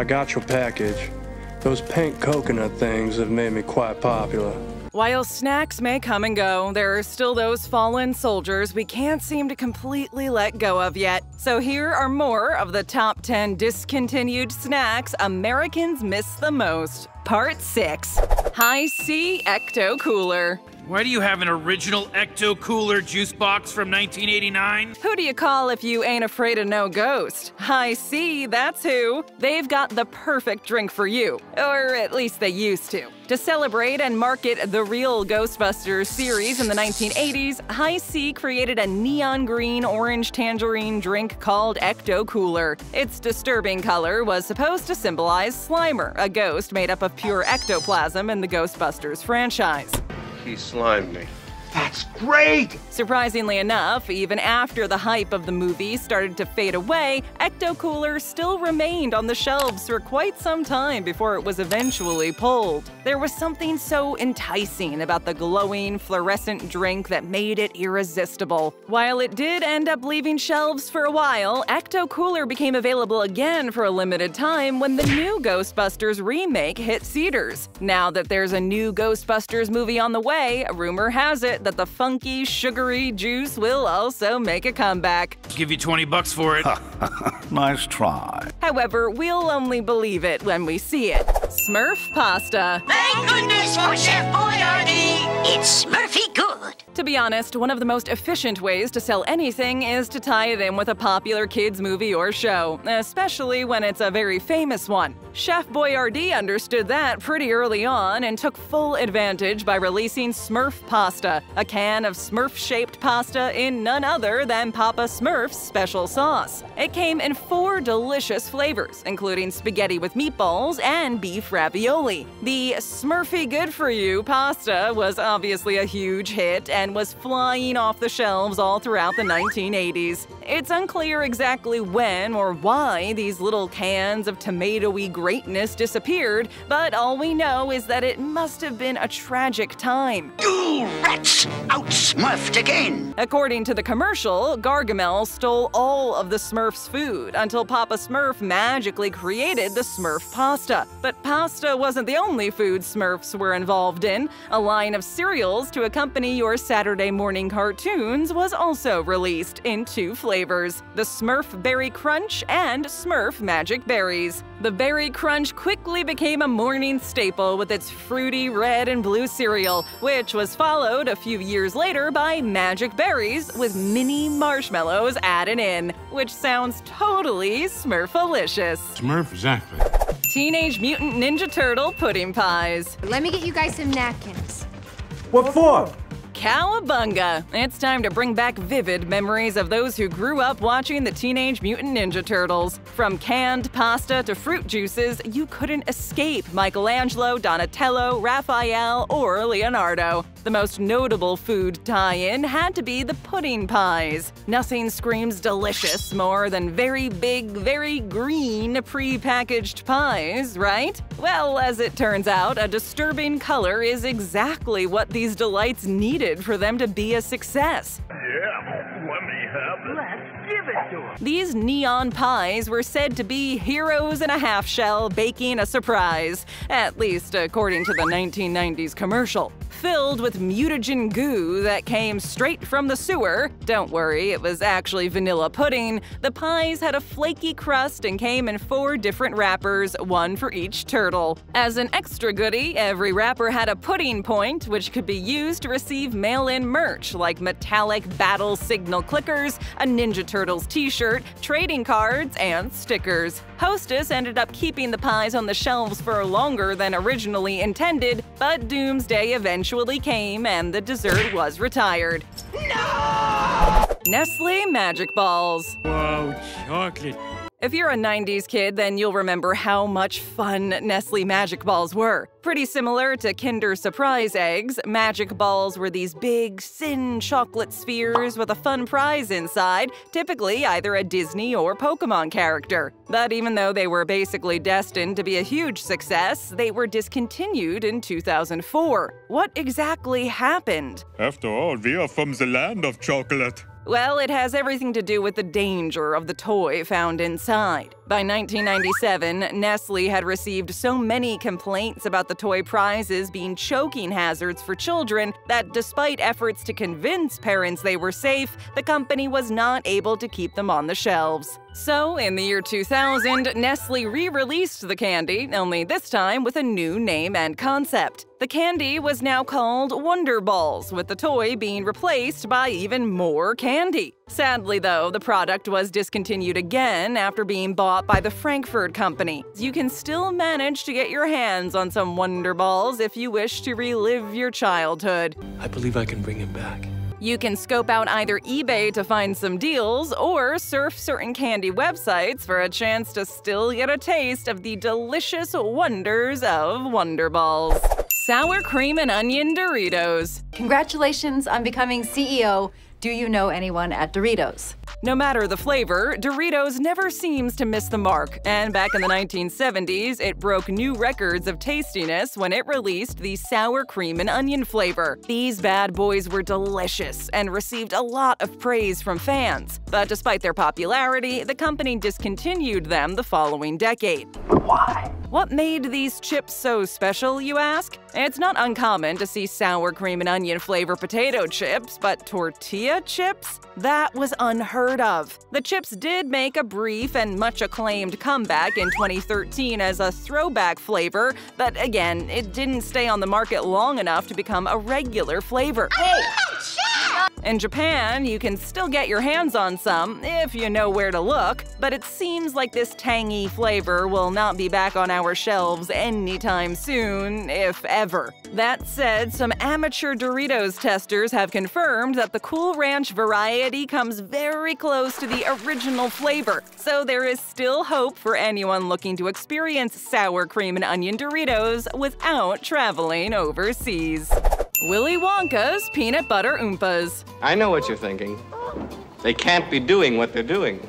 I got your package. Those pink coconut things have made me quite popular. While snacks may come and go, there are still those fallen soldiers we can't seem to completely let go of yet. So here are more of the top 10 discontinued snacks Americans miss the most. Part 6 Hi-C Ecto Cooler. Why do you have an original Ecto Cooler juice box from 1989? Who do you call if you ain't afraid of no ghost? Hi-C, that's who. They've got the perfect drink for you. Or at least they used to. To celebrate and market the real Ghostbusters series in the 1980s, Hi-C created a neon green orange tangerine drink called Ecto Cooler. Its disturbing color was supposed to symbolize Slimer, a ghost made up of pure ectoplasm in the Ghostbusters franchise. He slimed me. That's great! Surprisingly enough, even after the hype of the movie started to fade away, Ecto Cooler still remained on the shelves for quite some time before it was eventually pulled. There was something so enticing about the glowing, fluorescent drink that made it irresistible. While it did end up leaving shelves for a while, Ecto Cooler became available again for a limited time when the new Ghostbusters remake hit theaters. Now that there's a new Ghostbusters movie on the way, rumor has it that the funky, sugary juice will also make a comeback. Give you 20 bucks for it. Nice try. However, we'll only believe it when we see it. Smurf pasta. Thank goodness for Chef Boyardee! It's Smurfy good! To be honest, one of the most efficient ways to sell anything is to tie it in with a popular kids movie or show, especially when it's a very famous one. Chef Boyardee understood that pretty early on and took full advantage by releasing Smurf Pasta, a can of Smurf-shaped pasta in none other than Papa Smurf's special sauce. It came in four delicious flavors, including spaghetti with meatballs and beef ravioli. The Smurfy Good For You pasta was obviously a huge hit and was flying off the shelves all throughout the 1980s. It's unclear exactly when or why these little cans of tomatoey greatness disappeared, but all we know is that it must have been a tragic time. You rats! Outsmurfed again! According to the commercial, Gargamel stole all of the Smurfs' food until Papa Smurf magically created the Smurf pasta. But pasta wasn't the only food Smurfs were involved in. A line of cereals to accompany your Saturday morning cartoons was also released in two flavors the Smurf Berry Crunch and Smurf Magic Berries. The Berry Crunch quickly became a morning staple with its fruity red and blue cereal, which was followed a few years later by Magic Berries with mini marshmallows added in, which sounds totally Smurfalicious. Smurf, exactly. Teenage Mutant Ninja Turtle pudding pies. Let me get you guys some napkins. What for? Cowabunga! It's time to bring back vivid memories of those who grew up watching the Teenage Mutant Ninja Turtles. From canned pasta to fruit juices, you couldn't escape Michelangelo, Donatello, Raphael, or Leonardo. The most notable food tie-in had to be the pudding pies. Nothing screams delicious more than very big, very green pre-packaged pies, right? Well, as it turns out, a disturbing color is exactly what these delights needed for them to be a success. Yeah, let me have it. Let's these neon pies were said to be heroes in a half shell baking a surprise, at least according to the 1990s commercial. Filled with mutagen goo that came straight from the sewer, don't worry, it was actually vanilla pudding, the pies had a flaky crust and came in four different wrappers, one for each turtle. As an extra goodie, every wrapper had a pudding point, which could be used to receive mail-in merch like metallic battle signal clickers, a Ninja Turtles t-shirt, trading cards, and stickers. Hostess ended up keeping the pies on the shelves for longer than originally intended, but Doomsday eventually came and the dessert was retired. Nestle Magic Balls. Wow, chocolate. If you're a 90s kid, then you'll remember how much fun Nestle Magic Balls were. Pretty similar to Kinder Surprise eggs, Magic Balls were these big, thin chocolate spheres with a fun prize inside, typically either a Disney or Pokemon character. But even though they were basically destined to be a huge success, they were discontinued in 2004. What exactly happened? After all, we are from the land of chocolate. Well, it has everything to do with the danger of the toy found inside. By 1997, Nestle had received so many complaints about the toy prizes being choking hazards for children that despite efforts to convince parents they were safe, the company was not able to keep them on the shelves. So, in the year 2000, Nestle re released the candy, only this time with a new name and concept. The candy was now called Wonder Balls, with the toy being replaced by even more candy. Sadly, though, the product was discontinued again after being bought by the Frankford Company. You can still manage to get your hands on some Wonder Balls if you wish to relive your childhood. I believe I can bring him back. You can scope out either eBay to find some deals or surf certain candy websites for a chance to still get a taste of the delicious wonders of Wonder Balls. Sour cream and onion Doritos. Congratulations on becoming CEO. Do you know anyone at Doritos? No matter the flavor, Doritos never seems to miss the mark, and back in the 1970s, it broke new records of tastiness when it released the sour cream and onion flavor. These bad boys were delicious and received a lot of praise from fans, but despite their popularity, the company discontinued them the following decade. Why? What made these chips so special, you ask? It's not uncommon to see sour cream and onion flavor potato chips, but tortilla chips? That was unheard of. The chips did make a brief and much acclaimed comeback in 2013 as a throwback flavor, but again, it didn't stay on the market long enough to become a regular flavor. Oh, In Japan, you can still get your hands on some if you know where to look, but it seems like this tangy flavor will not be back on our shelves anytime soon, if ever. That said, some amateur Doritos testers have confirmed that the Cool Ranch variety comes very close to the original flavor, so there is still hope for anyone looking to experience sour cream and onion Doritos without traveling overseas. Willy Wonka's Peanut Butter Oompas. I know what you're thinking. They can't be doing what they're doing,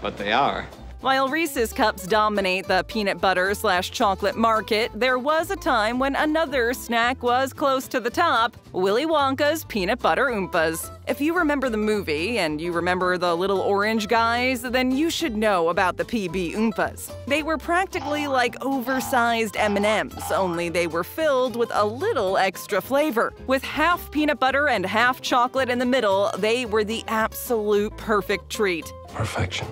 but they are. While Reese's Cups dominate the peanut butter slash chocolate market, there was a time when another snack was close to the top Willy Wonka's Peanut Butter Oompas. If you remember the movie and you remember the little orange guys, then you should know about the PB Oompas. They were practically like oversized M&Ms, only they were filled with a little extra flavor. With half peanut butter and half chocolate in the middle, they were the absolute perfect treat. Perfection.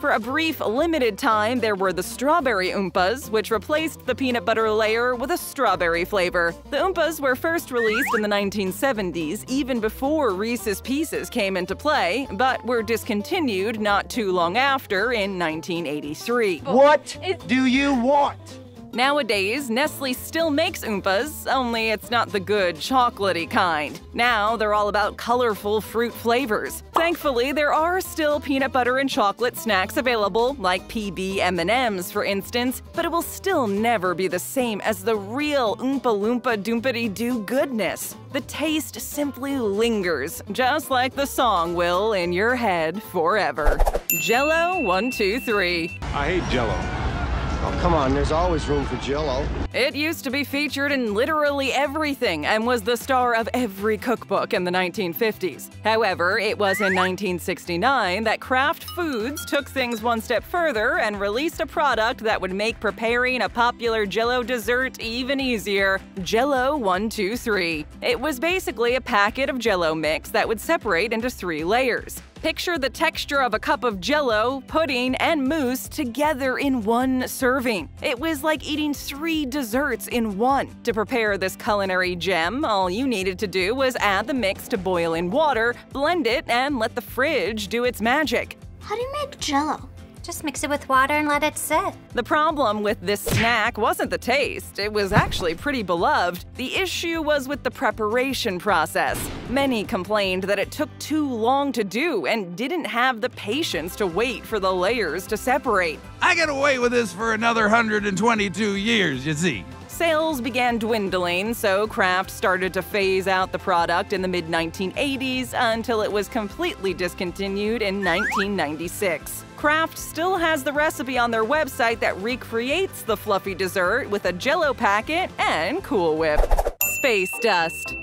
For a brief, limited time, there were the Strawberry Oompas, which replaced the peanut butter layer with a strawberry flavor. The Oompas were first released in the 1970s, even before Reese's Pieces came into play, but were discontinued not too long after in 1983. What do you want? Nowadays, Nestle still makes Oompas, only it's not the good chocolatey kind. Now they're all about colorful fruit flavors. Thankfully, there are still peanut butter and chocolate snacks available, like PB M&Ms for instance, but it will still never be the same as the real Oompa Loompa Doompity Doo goodness. The taste simply lingers, just like the song will in your head forever. Jello 123. I hate Jello. Oh, come on, there's always room for Jello. It used to be featured in literally everything and was the star of every cookbook in the 1950s. However, it was in 1969 that Kraft Foods took things one step further and released a product that would make preparing a popular Jello dessert even easier Jello 123. It was basically a packet of Jello mix that would separate into three layers. Picture the texture of a cup of jello, pudding, and mousse together in one serving. It was like eating three desserts in one. To prepare this culinary gem, all you needed to do was add the mix to boiling water, blend it, and let the fridge do its magic. How do you make jello? Just mix it with water and let it sit. The problem with this snack wasn't the taste, it was actually pretty beloved. The issue was with the preparation process. Many complained that it took too long to do and didn't have the patience to wait for the layers to separate. I get away with this for another 122 years, you see. Sales began dwindling, so Kraft started to phase out the product in the mid 1980s until it was completely discontinued in 1996. Kraft still has the recipe on their website that recreates the fluffy dessert with a jello packet and Cool Whip. Space Dust.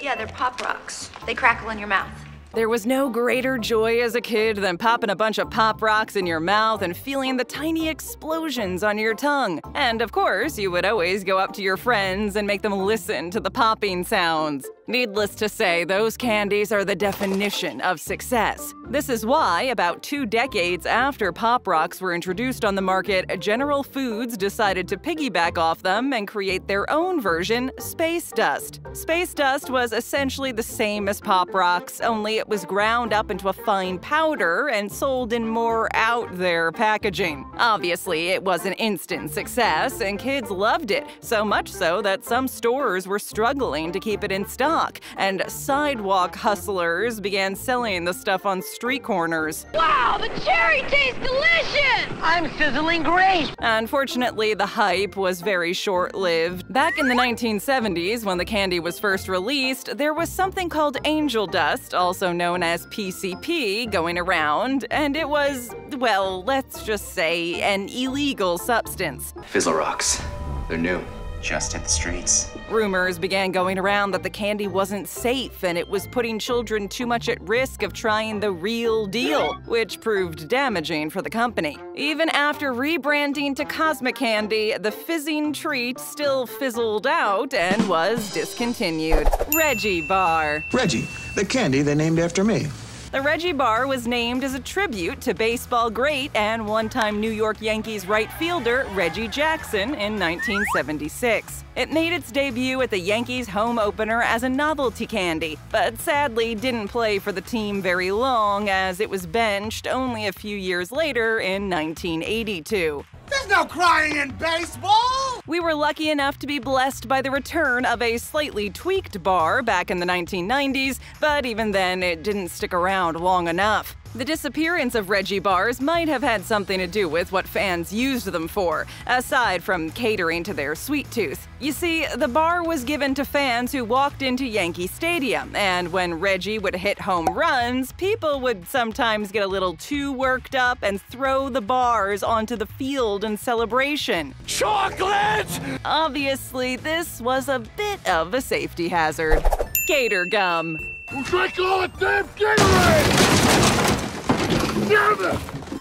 Yeah, they're pop rocks. They crackle in your mouth. There was no greater joy as a kid than popping a bunch of pop rocks in your mouth and feeling the tiny explosions on your tongue. And of course, you would always go up to your friends and make them listen to the popping sounds. Needless to say, those candies are the definition of success. This is why, about two decades after Pop Rocks were introduced on the market, General Foods decided to piggyback off them and create their own version, Space Dust. Space Dust was essentially the same as Pop Rocks, only it was ground up into a fine powder and sold in more out there packaging. Obviously, it was an instant success, and kids loved it, so much so that some stores were struggling to keep it in stock and sidewalk hustlers began selling the stuff on street corners. Wow, the cherry tastes delicious! I'm sizzling great! Unfortunately, the hype was very short lived. Back in the 1970s, when the candy was first released, there was something called angel dust, also known as PCP, going around, and it was, well, let's just say, an illegal substance. Fizzle rocks. They're new. Just hit the streets. Rumors began going around that the candy wasn't safe and it was putting children too much at risk of trying the real deal, which proved damaging for the company. Even after rebranding to Cosmic Candy, the fizzing treat still fizzled out and was discontinued. Reggie Bar. Reggie, the candy they named after me. The Reggie Bar was named as a tribute to baseball great and one time New York Yankees right fielder Reggie Jackson in 1976. It made its debut at the Yankees home opener as a novelty candy, but sadly didn't play for the team very long as it was benched only a few years later in 1982. There's no crying in baseball! We were lucky enough to be blessed by the return of a slightly tweaked bar back in the 1990s, but even then it didn't stick around long enough. The disappearance of Reggie bars might have had something to do with what fans used them for, aside from catering to their sweet tooth. You see, the bar was given to fans who walked into Yankee Stadium, and when Reggie would hit home runs, people would sometimes get a little too worked up and throw the bars onto the field in celebration. Chocolate! Obviously, this was a bit of a safety hazard. Gator gum. Drink all the damn Gatorade!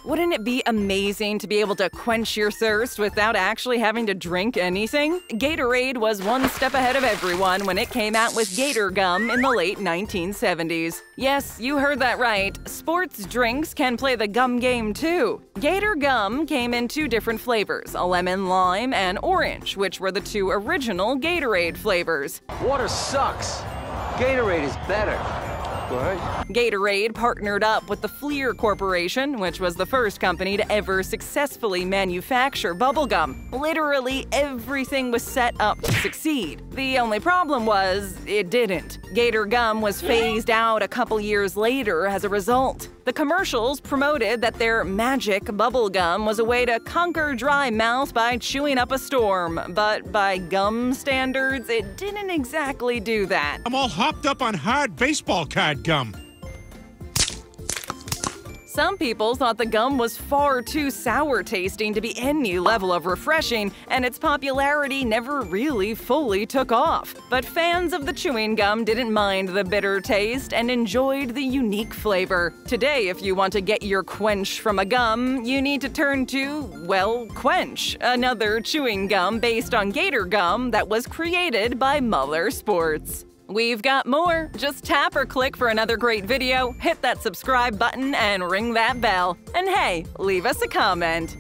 Wouldn't it be amazing to be able to quench your thirst without actually having to drink anything? Gatorade was one step ahead of everyone when it came out with Gator Gum in the late 1970s. Yes, you heard that right. Sports drinks can play the gum game too. Gator Gum came in two different flavors, a lemon lime and orange, which were the two original Gatorade flavors. Water sucks. Gatorade is better. What? Gatorade partnered up with the Fleer Corporation, which was the first company to ever successfully manufacture bubblegum. Literally everything was set up to succeed. The only problem was, it didn't. Gator gum was phased out a couple years later as a result. The commercials promoted that their magic bubblegum was a way to conquer dry mouth by chewing up a storm, but by gum standards, it didn't exactly do that. I'm all hopped up on hard baseball card gum. Some people thought the gum was far too sour tasting to be any level of refreshing, and its popularity never really fully took off. But fans of the chewing gum didn't mind the bitter taste and enjoyed the unique flavor. Today, if you want to get your quench from a gum, you need to turn to, well, Quench, another chewing gum based on gator gum that was created by Mueller Sports. We've got more. Just tap or click for another great video, hit that subscribe button, and ring that bell. And hey, leave us a comment.